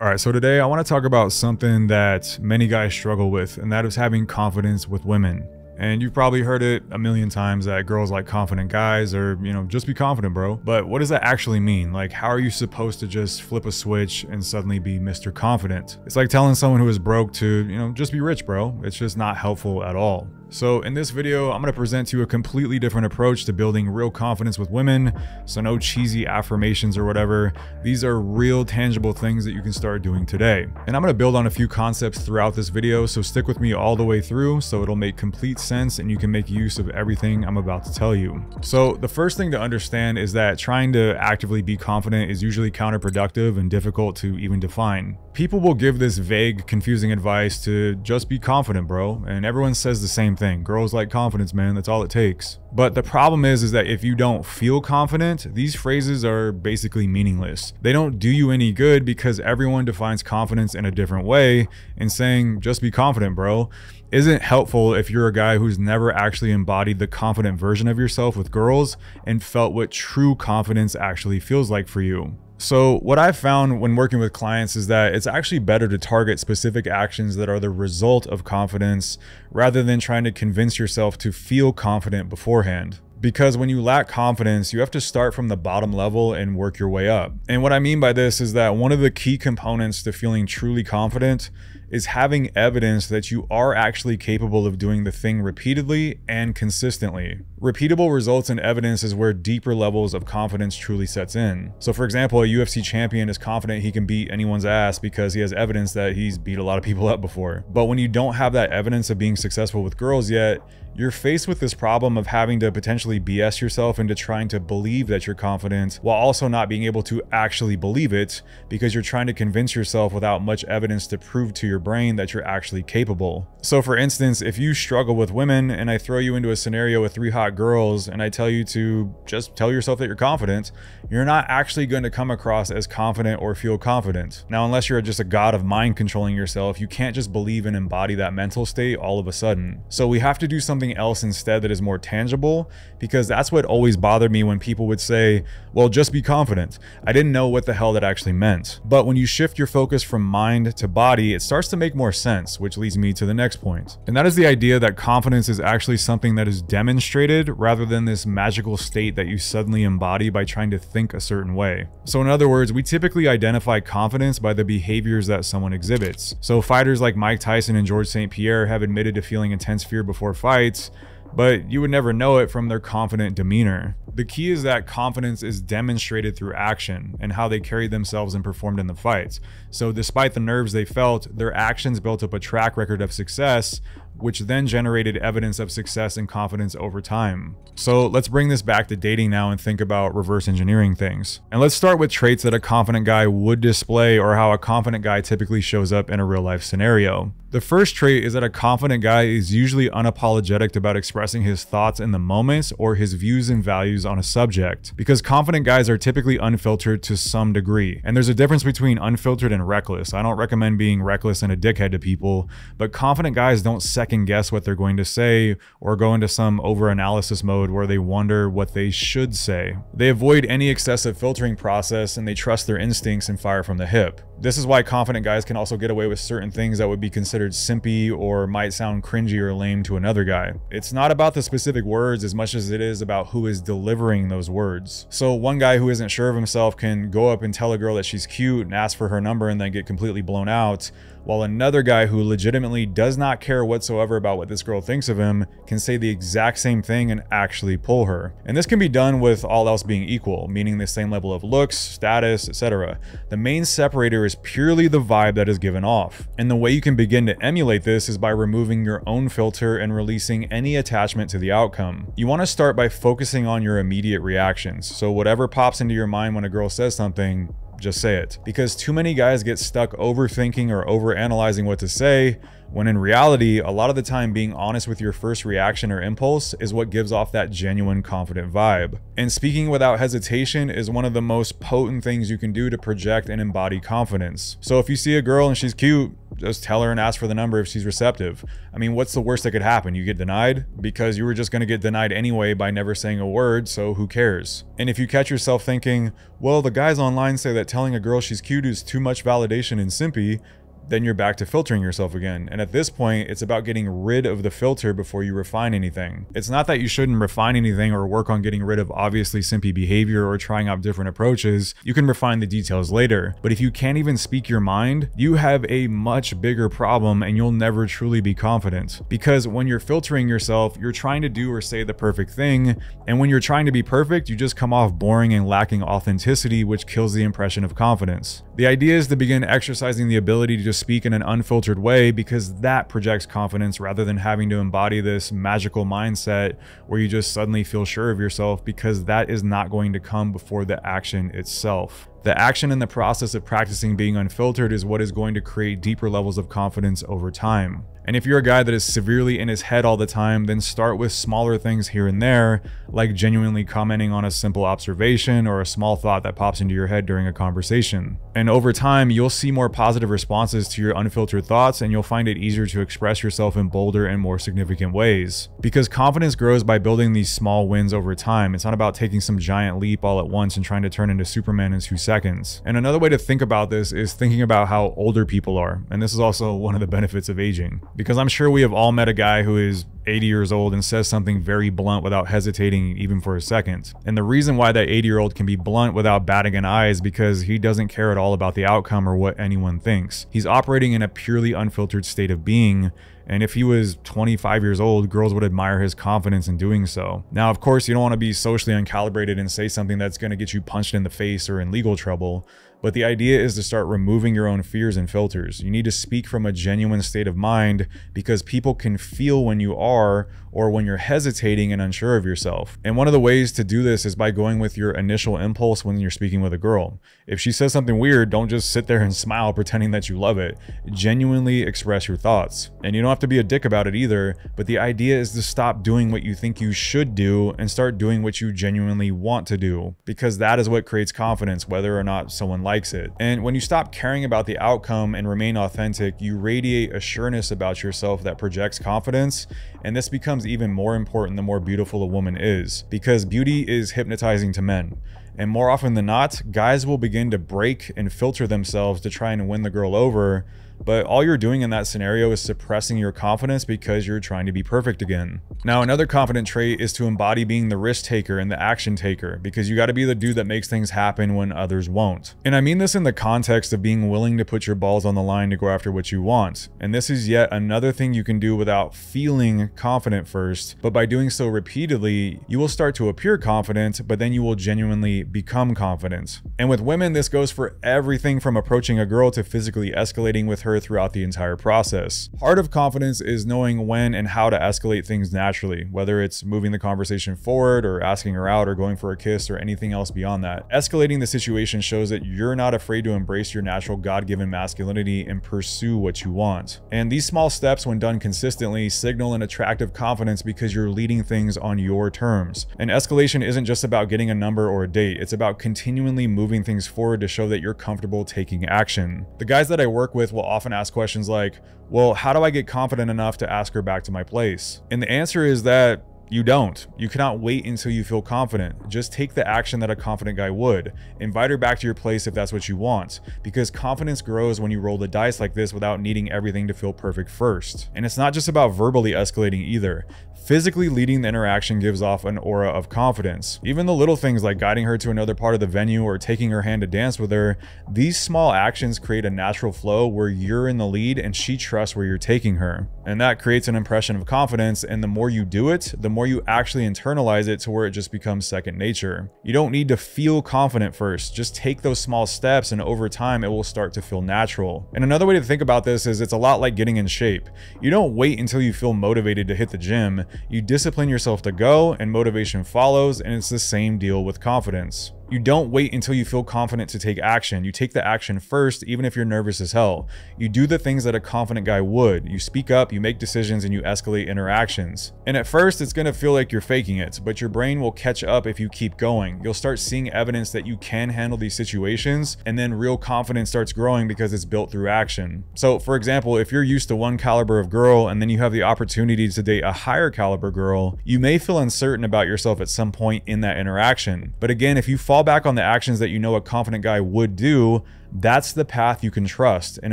All right, so today I want to talk about something that many guys struggle with, and that is having confidence with women. And you've probably heard it a million times that girls like confident guys or, you know, just be confident, bro. But what does that actually mean? Like, how are you supposed to just flip a switch and suddenly be Mr. Confident? It's like telling someone who is broke to, you know, just be rich, bro. It's just not helpful at all. So in this video, I'm going to present to you a completely different approach to building real confidence with women. So no cheesy affirmations or whatever. These are real tangible things that you can start doing today. And I'm going to build on a few concepts throughout this video. So stick with me all the way through so it'll make complete sense and you can make use of everything I'm about to tell you. So the first thing to understand is that trying to actively be confident is usually counterproductive and difficult to even define. People will give this vague, confusing advice to just be confident, bro. And everyone says the same thing. Girls like confidence, man. That's all it takes. But the problem is, is that if you don't feel confident, these phrases are basically meaningless. They don't do you any good because everyone defines confidence in a different way and saying, just be confident, bro, isn't helpful if you're a guy who's never actually embodied the confident version of yourself with girls and felt what true confidence actually feels like for you. So what I've found when working with clients is that it's actually better to target specific actions that are the result of confidence rather than trying to convince yourself to feel confident beforehand. Because when you lack confidence, you have to start from the bottom level and work your way up. And what I mean by this is that one of the key components to feeling truly confident is having evidence that you are actually capable of doing the thing repeatedly and consistently. Repeatable results and evidence is where deeper levels of confidence truly sets in. So for example, a UFC champion is confident he can beat anyone's ass because he has evidence that he's beat a lot of people up before. But when you don't have that evidence of being successful with girls yet, you're faced with this problem of having to potentially BS yourself into trying to believe that you're confident while also not being able to actually believe it because you're trying to convince yourself without much evidence to prove to your brain that you're actually capable. So for instance, if you struggle with women and I throw you into a scenario with three hot girls and I tell you to just tell yourself that you're confident, you're not actually going to come across as confident or feel confident. Now, unless you're just a god of mind controlling yourself, you can't just believe and embody that mental state all of a sudden. So we have to do something something else instead that is more tangible because that's what always bothered me when people would say, well, just be confident. I didn't know what the hell that actually meant. But when you shift your focus from mind to body, it starts to make more sense, which leads me to the next point. And that is the idea that confidence is actually something that is demonstrated rather than this magical state that you suddenly embody by trying to think a certain way. So in other words, we typically identify confidence by the behaviors that someone exhibits. So fighters like Mike Tyson and George St. Pierre have admitted to feeling intense fear before fights, but you would never know it from their confident demeanor. The key is that confidence is demonstrated through action and how they carried themselves and performed in the fights. So despite the nerves they felt, their actions built up a track record of success, which then generated evidence of success and confidence over time. So let's bring this back to dating now and think about reverse engineering things. And let's start with traits that a confident guy would display or how a confident guy typically shows up in a real life scenario. The first trait is that a confident guy is usually unapologetic about expressing his thoughts in the moments or his views and values on a subject, because confident guys are typically unfiltered to some degree. And there's a difference between unfiltered and reckless. I don't recommend being reckless and a dickhead to people, but confident guys don't second guess what they're going to say or go into some over analysis mode where they wonder what they should say. They avoid any excessive filtering process and they trust their instincts and fire from the hip. This is why confident guys can also get away with certain things that would be considered simpy or might sound cringy or lame to another guy. It's not about the specific words as much as it is about who is delivering those words. So one guy who isn't sure of himself can go up and tell a girl that she's cute and ask for her number and then get completely blown out, while another guy who legitimately does not care whatsoever about what this girl thinks of him can say the exact same thing and actually pull her. And this can be done with all else being equal, meaning the same level of looks, status, etc. The main separator is purely the vibe that is given off. And the way you can begin to emulate this is by removing your own filter and releasing any attachment to the outcome. You want to start by focusing on your immediate reactions. So whatever pops into your mind when a girl says something, just say it. Because too many guys get stuck overthinking or overanalyzing what to say, when in reality, a lot of the time being honest with your first reaction or impulse is what gives off that genuine confident vibe. And speaking without hesitation is one of the most potent things you can do to project and embody confidence. So if you see a girl and she's cute, just tell her and ask for the number if she's receptive. I mean, what's the worst that could happen? You get denied? Because you were just to get denied anyway by never saying a word, so who cares? And if you catch yourself thinking, well, the guys online say that telling a girl she's cute is too much validation and simpy, then you're back to filtering yourself again. And at this point, it's about getting rid of the filter before you refine anything. It's not that you shouldn't refine anything or work on getting rid of obviously simpy behavior or trying out different approaches. You can refine the details later. But if you can't even speak your mind, you have a much bigger problem and you'll never truly be confident. Because when you're filtering yourself, you're trying to do or say the perfect thing. And when you're trying to be perfect, you just come off boring and lacking authenticity, which kills the impression of confidence. The idea is to begin exercising the ability to just speak in an unfiltered way because that projects confidence rather than having to embody this magical mindset where you just suddenly feel sure of yourself because that is not going to come before the action itself. The action and the process of practicing being unfiltered is what is going to create deeper levels of confidence over time. And if you're a guy that is severely in his head all the time, then start with smaller things here and there, like genuinely commenting on a simple observation or a small thought that pops into your head during a conversation. And over time, you'll see more positive responses to your unfiltered thoughts and you'll find it easier to express yourself in bolder and more significant ways. Because confidence grows by building these small wins over time. It's not about taking some giant leap all at once and trying to turn into Superman in two seconds. And another way to think about this is thinking about how older people are. And this is also one of the benefits of aging because I'm sure we have all met a guy who is 80 years old and says something very blunt without hesitating even for a second. And the reason why that 80 year old can be blunt without batting an eye is because he doesn't care at all about the outcome or what anyone thinks. He's operating in a purely unfiltered state of being and if he was 25 years old, girls would admire his confidence in doing so. Now, of course, you don't want to be socially uncalibrated and say something that's going to get you punched in the face or in legal trouble. But the idea is to start removing your own fears and filters. You need to speak from a genuine state of mind because people can feel when you are or when you're hesitating and unsure of yourself. And one of the ways to do this is by going with your initial impulse when you're speaking with a girl. If she says something weird, don't just sit there and smile pretending that you love it. Genuinely express your thoughts. And you don't have to be a dick about it either, but the idea is to stop doing what you think you should do and start doing what you genuinely want to do because that is what creates confidence whether or not someone likes it. And when you stop caring about the outcome and remain authentic, you radiate a sureness about yourself that projects confidence. And this becomes even more important the more beautiful a woman is, because beauty is hypnotizing to men. And more often than not, guys will begin to break and filter themselves to try and win the girl over but all you're doing in that scenario is suppressing your confidence because you're trying to be perfect again. Now, another confident trait is to embody being the risk taker and the action taker because you got to be the dude that makes things happen when others won't. And I mean this in the context of being willing to put your balls on the line to go after what you want. And this is yet another thing you can do without feeling confident first, but by doing so repeatedly, you will start to appear confident, but then you will genuinely become confident. And with women, this goes for everything from approaching a girl to physically escalating with her her throughout the entire process. Part of confidence is knowing when and how to escalate things naturally, whether it's moving the conversation forward or asking her out or going for a kiss or anything else beyond that. Escalating the situation shows that you're not afraid to embrace your natural God-given masculinity and pursue what you want. And these small steps, when done consistently, signal an attractive confidence because you're leading things on your terms. And escalation isn't just about getting a number or a date, it's about continually moving things forward to show that you're comfortable taking action. The guys that I work with will often ask questions like, well, how do I get confident enough to ask her back to my place? And the answer is that you don't. You cannot wait until you feel confident. Just take the action that a confident guy would. Invite her back to your place if that's what you want. Because confidence grows when you roll the dice like this without needing everything to feel perfect first. And it's not just about verbally escalating either. Physically leading the interaction gives off an aura of confidence. Even the little things like guiding her to another part of the venue or taking her hand to dance with her, these small actions create a natural flow where you're in the lead and she trusts where you're taking her. And that creates an impression of confidence and the more you do it, the more you actually internalize it to where it just becomes second nature. You don't need to feel confident first, just take those small steps and over time it will start to feel natural. And another way to think about this is it's a lot like getting in shape. You don't wait until you feel motivated to hit the gym, you discipline yourself to go and motivation follows and it's the same deal with confidence. You don't wait until you feel confident to take action. You take the action first, even if you're nervous as hell. You do the things that a confident guy would. You speak up, you make decisions, and you escalate interactions. And at first, it's gonna feel like you're faking it, but your brain will catch up if you keep going. You'll start seeing evidence that you can handle these situations, and then real confidence starts growing because it's built through action. So, for example, if you're used to one caliber of girl and then you have the opportunity to date a higher caliber girl, you may feel uncertain about yourself at some point in that interaction. But again, if you fall back on the actions that you know a confident guy would do, that's the path you can trust, and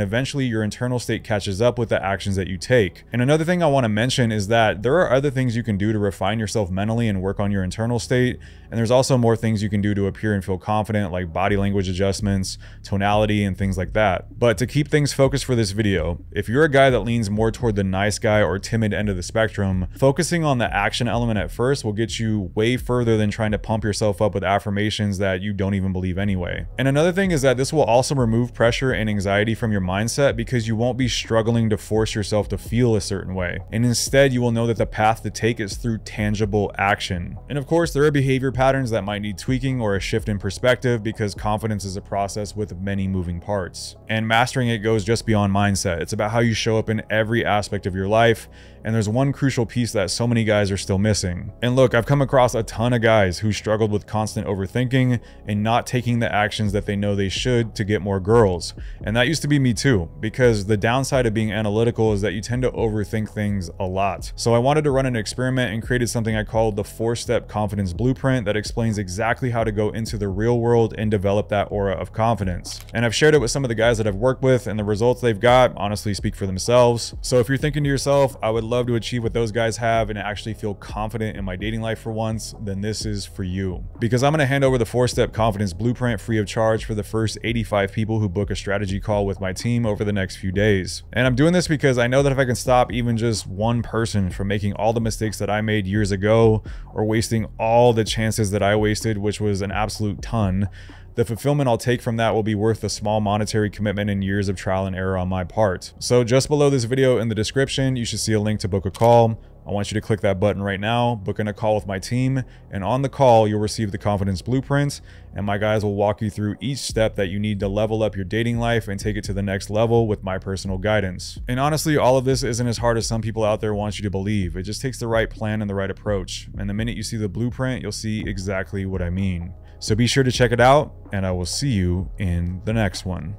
eventually your internal state catches up with the actions that you take. And another thing I want to mention is that there are other things you can do to refine yourself mentally and work on your internal state, and there's also more things you can do to appear and feel confident, like body language adjustments, tonality, and things like that. But to keep things focused for this video, if you're a guy that leans more toward the nice guy or timid end of the spectrum, focusing on the action element at first will get you way further than trying to pump yourself up with affirmations that you don't even believe anyway. And another thing is that this will also remove pressure and anxiety from your mindset because you won't be struggling to force yourself to feel a certain way. And instead, you will know that the path to take is through tangible action. And of course, there are behavior patterns that might need tweaking or a shift in perspective because confidence is a process with many moving parts. And mastering it goes just beyond mindset. It's about how you show up in every aspect of your life. And there's one crucial piece that so many guys are still missing. And look, I've come across a ton of guys who struggled with constant overthinking and not taking the actions that they know they should to get more girls. And that used to be me too, because the downside of being analytical is that you tend to overthink things a lot. So I wanted to run an experiment and created something I called the four-step confidence blueprint that explains exactly how to go into the real world and develop that aura of confidence. And I've shared it with some of the guys that I've worked with and the results they've got honestly speak for themselves. So if you're thinking to yourself, I would love to achieve what those guys have and actually feel confident in my dating life for once, then this is for you. Because I'm going to hand over the four-step confidence blueprint free of charge for the first 85 people who book a strategy call with my team over the next few days. And I'm doing this because I know that if I can stop even just one person from making all the mistakes that I made years ago or wasting all the chances that I wasted, which was an absolute ton, the fulfillment I'll take from that will be worth the small monetary commitment and years of trial and error on my part. So just below this video in the description, you should see a link to book a call. I want you to click that button right now, book in a call with my team, and on the call, you'll receive the confidence blueprint, and my guys will walk you through each step that you need to level up your dating life and take it to the next level with my personal guidance. And honestly, all of this isn't as hard as some people out there want you to believe. It just takes the right plan and the right approach. And the minute you see the blueprint, you'll see exactly what I mean. So be sure to check it out, and I will see you in the next one.